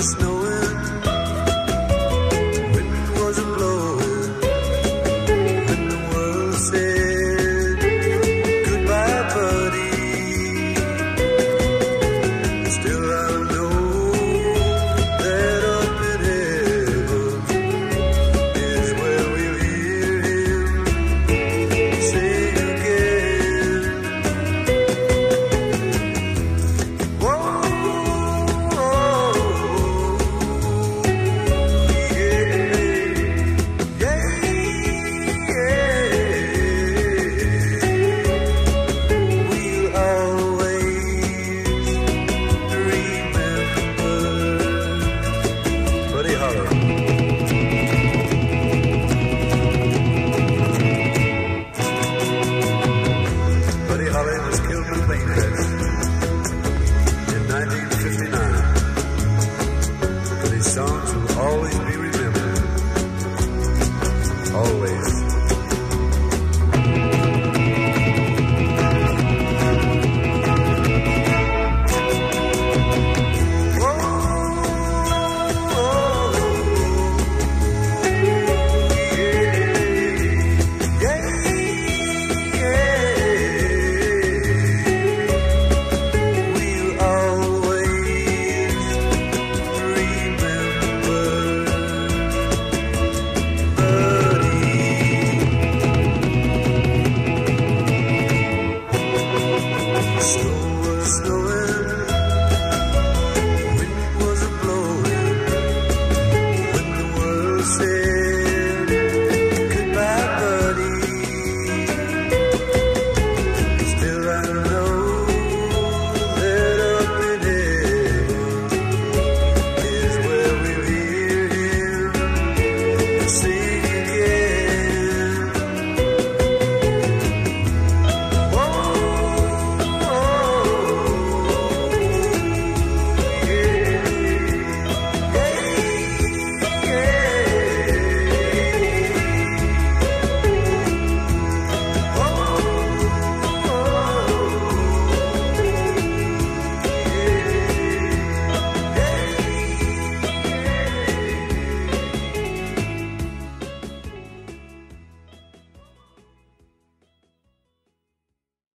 snow was killed in in 1959. And his Slow, slow.